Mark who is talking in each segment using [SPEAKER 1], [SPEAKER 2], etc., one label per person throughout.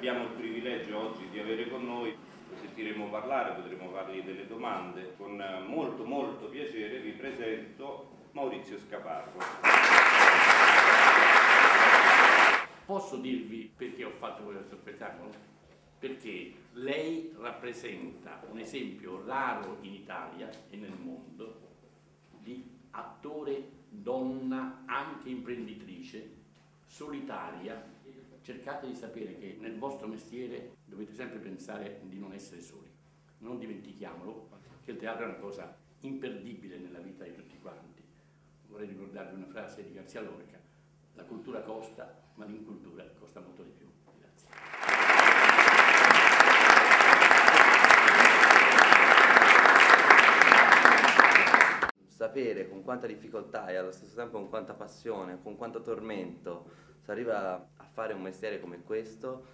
[SPEAKER 1] abbiamo il privilegio oggi di avere con noi, lo sentiremo parlare, potremo fargli delle domande. Con molto molto piacere vi presento Maurizio Scaparro.
[SPEAKER 2] Posso dirvi perché ho fatto questo spettacolo? Perché lei rappresenta un esempio raro in Italia e nel mondo di attore donna, anche imprenditrice, solitaria. Cercate di sapere che nel vostro mestiere dovete sempre pensare di non essere soli. Non dimentichiamolo, che il teatro è una cosa imperdibile nella vita di tutti quanti. Vorrei ricordarvi una frase di Garzia Lorca, la cultura costa, ma l'incultura costa molto di più. Grazie.
[SPEAKER 3] Sapere con quanta difficoltà e allo stesso tempo con quanta passione, con quanto tormento si arriva a fare un mestiere come questo,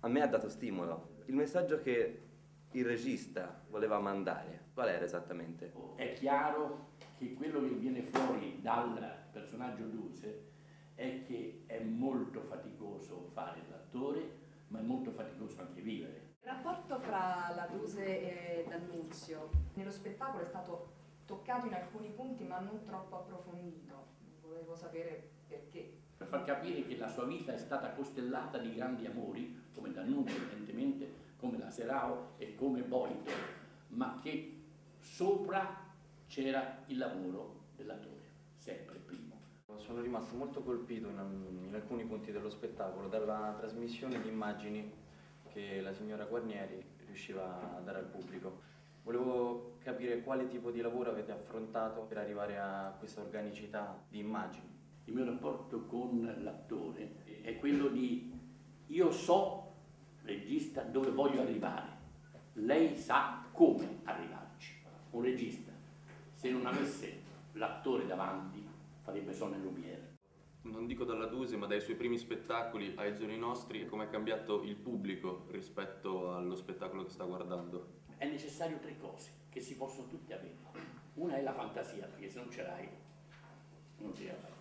[SPEAKER 3] a me ha dato stimolo. Il messaggio che il regista voleva mandare, qual era esattamente?
[SPEAKER 2] È chiaro che quello che viene fuori dal personaggio Duse è che è molto faticoso fare l'attore, ma è molto faticoso anche vivere.
[SPEAKER 4] Il rapporto fra la Duse e D'Annunzio nello spettacolo è stato toccato in alcuni punti ma non troppo approfondito. Volevo sapere perché.
[SPEAKER 2] Per far capire che la sua vita è stata costellata di grandi amori, come D'Annunzio evidentemente, come la Serao e come Boito, ma che sopra c'era il lavoro dell'attore, sempre primo.
[SPEAKER 5] Sono rimasto molto colpito in, in alcuni punti dello spettacolo dalla trasmissione di immagini che la signora Guarnieri riusciva a dare al pubblico. Volevo capire quale tipo di lavoro avete affrontato per arrivare a questa organicità di immagini.
[SPEAKER 2] Il mio rapporto con l'attore è quello di io so, regista, dove voglio arrivare, lei sa come arrivarci. Un regista, se non avesse l'attore davanti, farebbe sonno e lumiere.
[SPEAKER 6] Non dico dalla Duse, ma dai suoi primi spettacoli ai giorni nostri, come è cambiato il pubblico rispetto allo spettacolo che sta guardando?
[SPEAKER 2] È necessario tre cose che si possono tutti avere. Una è la fantasia, perché se non ce l'hai non si fare.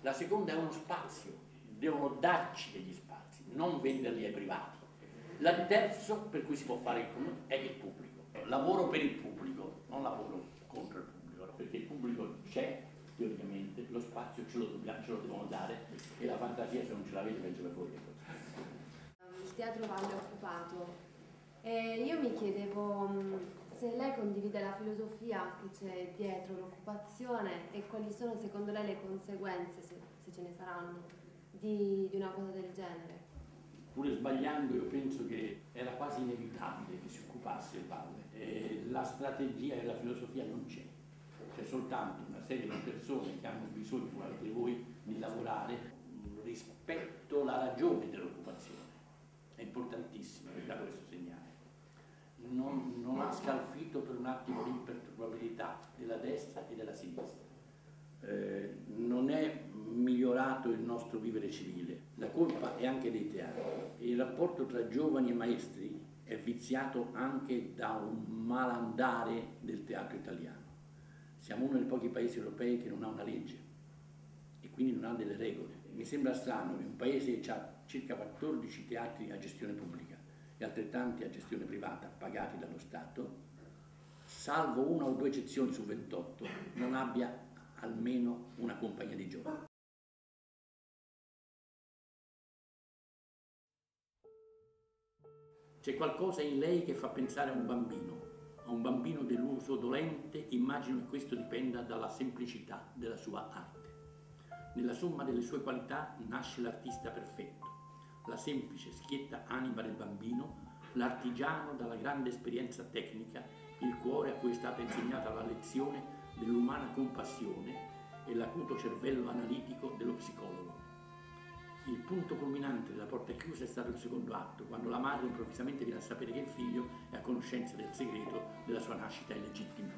[SPEAKER 2] La seconda è uno spazio, devono darci degli spazi, non venderli ai privati. Il terzo per cui si può fare il pubblico è il pubblico. Lavoro per il pubblico, non lavoro contro il pubblico, perché il pubblico c'è teoricamente, lo spazio ce lo, dobbiamo, ce lo devono dare e la fantasia se non ce l'avete penso per voi.
[SPEAKER 7] Il teatro Valle occupato e io mi chiedevo mm, se lei condivide la filosofia che c'è dietro l'occupazione e quali sono secondo lei le conseguenze, se, se ce ne saranno, di, di, una cosa del genere.
[SPEAKER 2] Pure sbagliando io penso che era quasi inevitabile che si occupasse il valle. E la strategia e la filosofia non c'è, c'è soltanto una serie di persone che hanno bisogno, avete voi, di lavorare rispetto alla ragione dell'occupazione. È importantissimo da questo segnale non, non ha scalfito per un attimo l'imperturbabilità della destra e della sinistra. Eh, non è migliorato il nostro vivere civile, la colpa è anche dei teatri. Il rapporto tra giovani e maestri è viziato anche da un malandare del teatro italiano. Siamo uno dei pochi paesi europei che non ha una legge e quindi non ha delle regole. Mi sembra strano che un paese che ha circa 14 teatri a gestione pubblica e altrettanti a gestione privata pagati dallo Stato, salvo una o due eccezioni su 28, non abbia almeno una compagnia di giovani. C'è qualcosa in lei che fa pensare a un bambino, a un bambino deluso, dolente, immagino che questo dipenda dalla semplicità della sua arte. Nella somma delle sue qualità nasce l'artista perfetto la semplice, schietta anima del bambino, l'artigiano dalla grande esperienza tecnica, il cuore a cui è stata insegnata la lezione dell'umana compassione e l'acuto cervello analitico dello psicologo. Il punto culminante della porta chiusa è stato il secondo atto, quando la madre improvvisamente viene a sapere che il figlio è a conoscenza del segreto della sua nascita illegittima.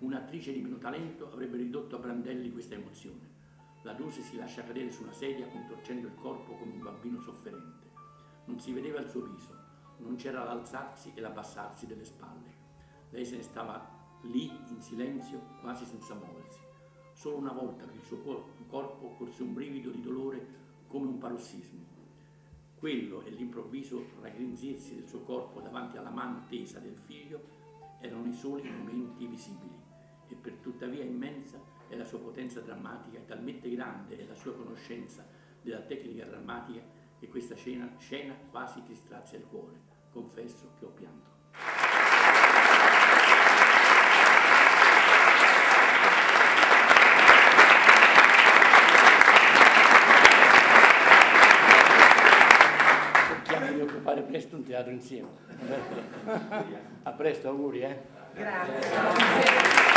[SPEAKER 2] Un'attrice di meno talento avrebbe ridotto a brandelli questa emozione. La Duse si lascia cadere su una sedia contorcendo il corpo come un bambino sofferente. Non si vedeva il suo viso, non c'era l'alzarsi e l'abbassarsi delle spalle. Lei se ne stava lì in silenzio, quasi senza muoversi. Solo una volta per il suo corpo corse un brivido di dolore come un parossismo. quello e l'improvviso raggrinzirsi del suo corpo davanti alla mano tesa del figlio erano i soli momenti visibili e per tuttavia immensa è la sua potenza drammatica e talmente grande è la sua conoscenza della tecnica drammatica che questa scena, scena quasi ti strazia il cuore. Confesso che ho pianto. Cerchiamo di occupare presto un teatro insieme. A presto, auguri. Eh?
[SPEAKER 4] Grazie.